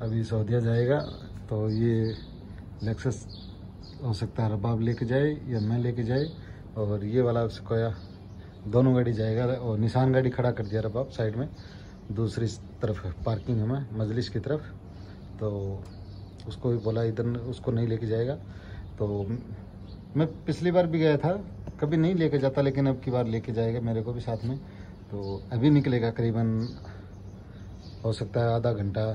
अभी सऊदिया जाएगा तो ये लेक्सस हो सकता है रबाब लेके जाए या मैं लेके जाए, और ये वाला कोया दोनों गाड़ी जाएगा, और निशान गाड़ी खड़ा कर दिया रबाब साइड में। दूसरी तरफ़ पार्किंग है मैं मजलिस की तरफ़। तो उसको भी बोला इधर उसको नहीं लेके जाएगा। तो मैं पिछली बार भी गया था, कभी नहीं लेके जाता, लेकिन अब की बार लेके जाएगा मेरे को भी साथ में। तो अभी निकलेगा करीबन, हो सकता है आधा घंटा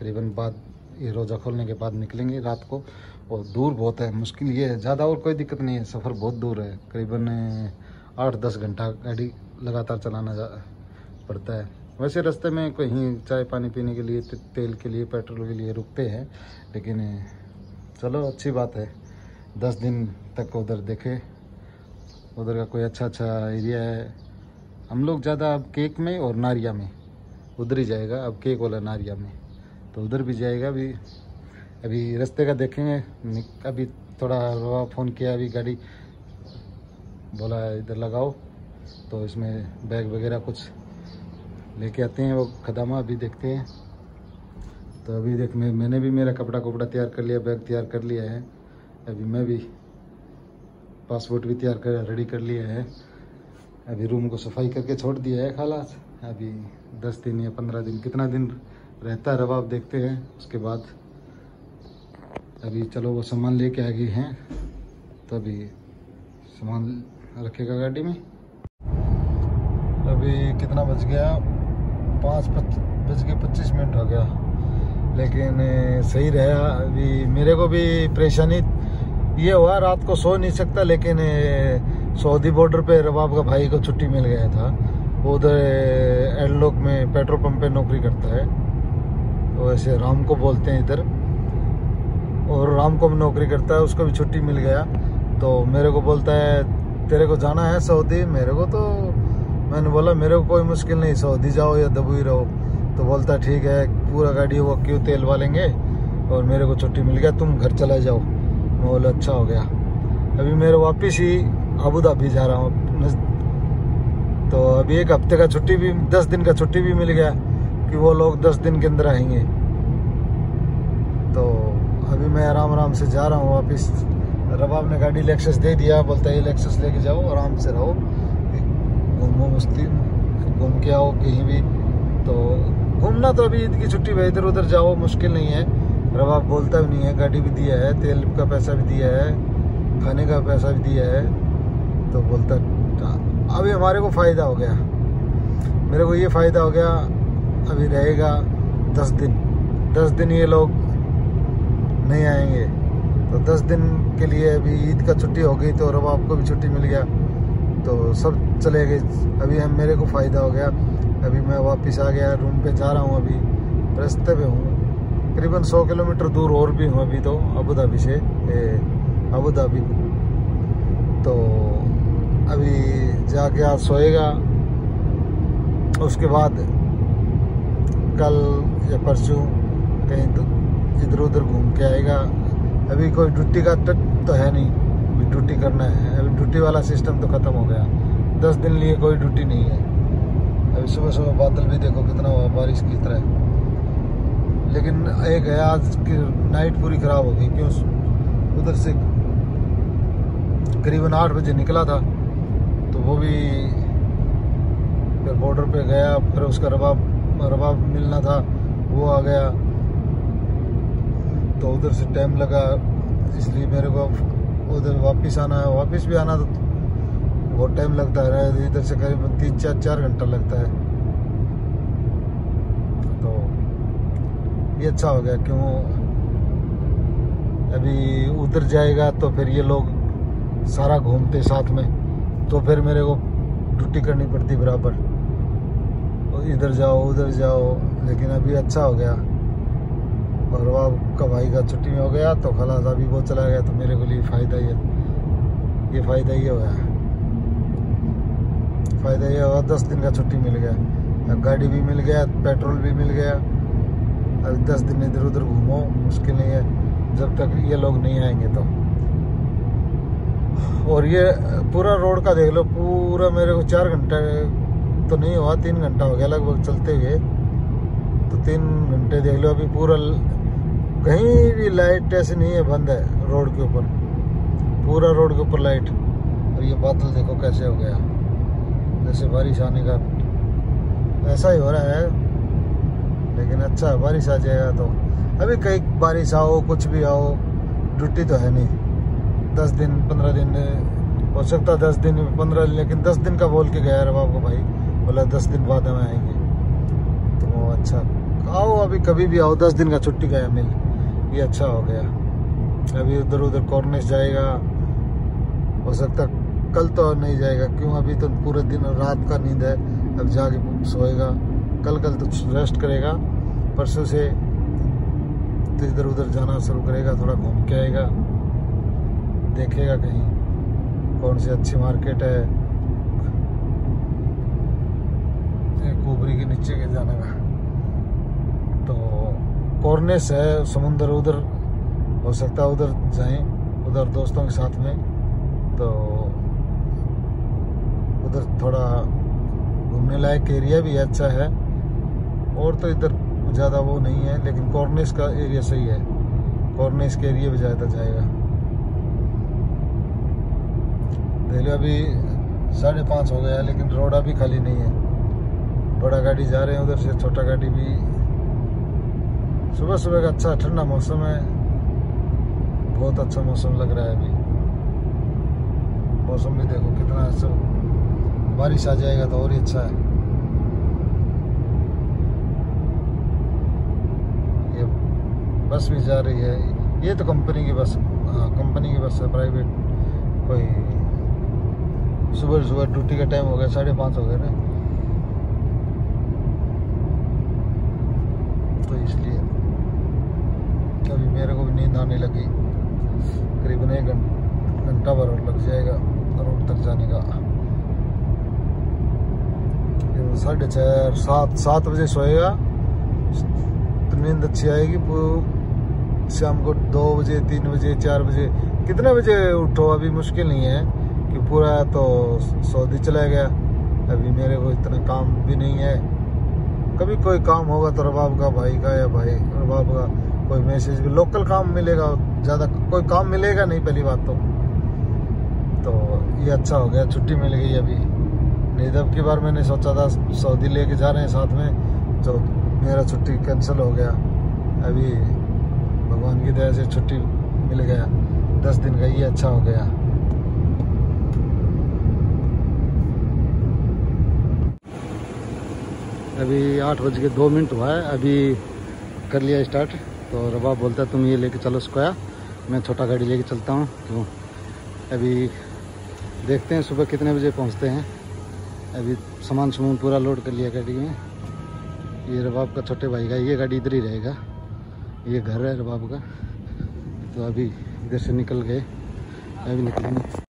करीबन बाद, ये रोज़ा खोलने के बाद निकलेंगे रात को। और दूर बहुत है, मुश्किल ये है। ज़्यादा और कोई दिक्कत नहीं है, सफ़र बहुत दूर है। करीबन आठ दस घंटा गाड़ी लगातार चलाना पड़ता है। वैसे रास्ते में कहीं चाय पानी पीने के लिए तेल के लिए, पेट्रोल के लिए रुकते हैं, लेकिन, चलो, अच्छी बात है। दस दिन तक उधर देखे। उधर का कोई अच्छा अच्छा एरिया है। हम लोग ज़्यादा अब केक में और नारिया में, उधर ही जाएगा, अब केक वाला नारिया में। तो उधर भी जाएगा, अभी अभी रास्ते का देखेंगे। अभी थोड़ा फ़ोन किया, अभी गाड़ी बोला, इधर लगाओ। तो इसमें बैग वगैरह कुछ लेके आते हैं वो खदामा, अभी देखते हैं। तो अभी देख, मैं, मैंने भी मेरा कपड़ा कपड़ा तैयार कर लिया, बैग तैयार कर लिया है। अभी मैं भी पासपोर्ट भी तैयार कर, रेडी कर लिया है। अभी रूम को सफ़ाई करके छोड़ दिया है, खालास। अभी दस दिन या पंद्रह दिन, कितना दिन रहता है रवाब देखते हैं, उसके बाद अभी चलो वो सामान लेके आ गए हैं तो अभी सामान रखेगा गाड़ी में। अभी कितना बज गया? पाँच बज के पच्चीस मिनट हो गया। लेकिन सही रहा। अभी मेरे को भी परेशानी, ये हुआ, रात को सो नहीं सकता, लेकिन सऊदी बॉर्डर पे रबाब का भाई को छुट्टी मिल गया था। वो उधर एडलॉक में पेट्रोल पंप पे नौकरी करता है। तो ऐसे राम को बोलते हैं इधर। और राम को भी नौकरी करता है, उसको भी छुट्टी मिल गया। तो मेरे को बोलता है, तेरे को जाना है सऊदी? मेरे को तो मैंने बोला, मेरे को कोई मुश्किल नहीं, सऊदी जाओ या दबुई रहो। तो बोलता, ठीक है, पूरा गाड़ी वो क्यों तेल वालेंगे? और मेरे को छुट्टी मिल गया, तुम घर चला जाओ। मैं बोला अच्छा हो गया। अभी मेरे वापिस ही अबू धाबी जा रहा हूँ तो अभी एक हफ़्ते का छुट्टी भी, दस दिन का छुट्टी भी मिल गया। कि वो लोग दस दिन के अंदर आएँगे। तो अभी मैं आराम आराम से जा रहा हूँ वापिस। रबाब ने गाड़ी लेक्सस दे दिया। बोलता है लेक्सस लेके जाओ, आराम से रहो। घूमो मस्ती, घूम के आओ कहीं भी। तो घूमना तो अभी ईद की छुट्टी में इधर उधर जाओ, मुश्किल नहीं है। रबाब बोलता भी नहीं है, गाड़ी भी दिया है, तेल का पैसा भी दिया है, खाने का पैसा भी दिया है। तो बोलता अभी हमारे को फ़ायदा हो गया। मेरे को ये फ़ायदा हो गया अभी रहेगा दस दिन। दस दिन ये लोग नहीं आएँगे। तो दस दिन के लिए अभी ईद का छुट्टी हो गई तो रवाब आपको भी छुट्टी मिल गया। तो सब चले गए। अभी हम, मेरे को फ़ायदा हो गया। अभी मैं वापस आ गया, रूम पे जा रहा हूँ अभी। रास्ते पे हूँ। करीबन 100 किलोमीटर दूर और भी हूँ अभी तो अबू धाबी से। अबू धाबी तो अभी जाके आज सोएगा। उसके बाद कल या परसों कहीं तो इधर उधर घूम के आएगा। अभी कोई ड्यूटी का तो है नहीं। अभी ड्यूटी करना है। अभी ड्यूटी वाला सिस्टम तो ख़त्म हो गया। दस दिन लिए कोई ड्यूटी नहीं है। अभी सुबह सुबह बादल भी देखो कितना हुआ, बारिश की तरह। लेकिन एक है आज की नाइट पूरी ख़राब हो गई। क्यों? उधर से करीबन आठ बजे निकला था। तो वो भी फिर बॉर्डर पे गया, फिर उसका रबाब रबाब मिलना था, वो आ गया। तो उधर से टाइम लगा, इसलिए मेरे को उधर वापस आना है। वापस भी आना तो बहुत टाइम लगता है इधर से करीब तीन, चार चार घंटा लगता है। तो ये अच्छा हो गया, क्यों? अभी उधर जाएगा तो फिर ये लोग सारा घूमते साथ में तो फिर मेरे को ड्यूटी करनी पड़ती बराबर। इधर जाओ, उधर जाओ। लेकिन अभी अच्छा हो गया। और वह का का छुट्टी में हो गया तो खलास अभी वो चला गया तो मेरे को लिए फ़ायदा ही है। ये फ़ायदा ये हुआ फ़ायदा ये हुआ, दस दिन का छुट्टी मिल गया। अब गाड़ी भी मिल गया, पेट्रोल भी मिल गया। अभी दस दिन इधर उधर घूमो मुश्किल नहीं है जब तक ये लोग नहीं आएँगे तो। और ये पूरा रोड का देख लो, पूरा मेरे को चार घंटे तो नहीं हुआ, तीन घंटा हो गया लगभग चलते हुए। तो तीन घंटे देख लो, अभी पूरा कहीं भी लाइट ऐसे नहीं है, बंद है रोड के ऊपर। पूरा रोड के ऊपर लाइट और ये बादल देखो कैसे हो गया। जैसे बारिश आने का ऐसा ही हो रहा है। लेकिन अच्छा बारिश आ जाएगा तो। अभी कहीं बारिश आओ, कुछ भी आओ, ड्यूटी तो है नहीं। दस दिन, पंद्रह दिन, हो सकता दस दिन, पंद्रह, लेकिन दस दिन का बोल के गया रबाब को भाई। बोला, दस दिन बाद हमें आएँगे। तो अच्छा आओ अभी कभी भी आओ, दस दिन का छुट्टी गया मिल ये अच्छा हो गया। अभी उधर उधर कॉर्नेस जाएगा। हो सकता कल तो नहीं जाएगा। क्यों? अभी तो पूरे दिन रात का नींद है। अब जाके सोएगा। कल कल तो रेस्ट करेगा। परसों से तो इधर उधर जाना शुरू करेगा, थोड़ा घूम के आएगा। देखेगा कहीं कौन सी अच्छी मार्केट है। कोबरी के नीचे के जाने का। तो कॉर्नेस है, समुंदर उधर, हो सकता है उधर जाएँ, उधर दोस्तों के साथ में। तो उधर थोड़ा घूमने लायक एरिया भी अच्छा है। और तो इधर ज़्यादा वो नहीं है, लेकिन कॉर्नेस का एरिया सही है। कॉर्नेस के एरिया भी ज़्यादा जाएगा। देख लो, अभी साढ़े पाँच हो गया, लेकिन रोड अभी खाली नहीं है। बड़ा गाड़ी जा रहे हैं, उधर से छोटा गाड़ी भी। सुबह सुबह का अच्छा ठंडा मौसम है। बहुत अच्छा मौसम लग रहा है अभी। मौसम भी देखो कितना अच्छा। बारिश आ जाएगा तो और ही अच्छा है। ये बस भी जा रही है। ये तो कंपनी की बस हाँ कंपनी की बस है प्राइवेट कोई सुबह सुबह ड्यूटी का टाइम हो गया, साढ़े पाँच हो गए ना। तो इसलिए। अभी मेरे को भी नींद आने लगी। करीबन एक घंटा भर लग जाएगा रोड तक जाने का। साढ़े चार, सात सात बजे सोएगा। तो नींद अच्छी आएगी शाम को दो बजे, तीन बजे, चार बजे। कितने बजे उठो अभी मुश्किल नहीं है, कि पूरा तो सऊदी चला गया। अभी मेरे को इतना काम भी नहीं है। कभी कोई काम होगा तो रबाब का भाई का या भाई, रबाब का कोई मैसेज भी लोकल काम मिलेगा, ज़्यादा कोई काम मिलेगा नहीं पहली बात तो। तो ये अच्छा हो गया, छुट्टी मिल गई अभी। नहीं तब की बार मैंने सोचा था, सऊदी लेके जा रहे हैं साथ में तो मेरा छुट्टी कैंसिल हो गया। अभी भगवान की दया से छुट्टी मिल गया, दस दिन का ये अच्छा हो गया। अभी आठ बज के दो मिनट हुआ है, अभी कर लिया स्टार्ट तो रबाब बोलता है, तुम ये लेके चलो स्क्वायर मैं छोटा गाड़ी लेके चलता हूँ क्यों अभी देखते हैं सुबह कितने बजे पहुँचते हैं। अभी सामान सामान पूरा लोड कर लिया गाड़ी में। ये रबाब का छोटे भाई का, ये गाड़ी इधर ही रहेगा। ये घर है रबाब का। तो अभी इधर से निकल गए, अभी निकलेंगे।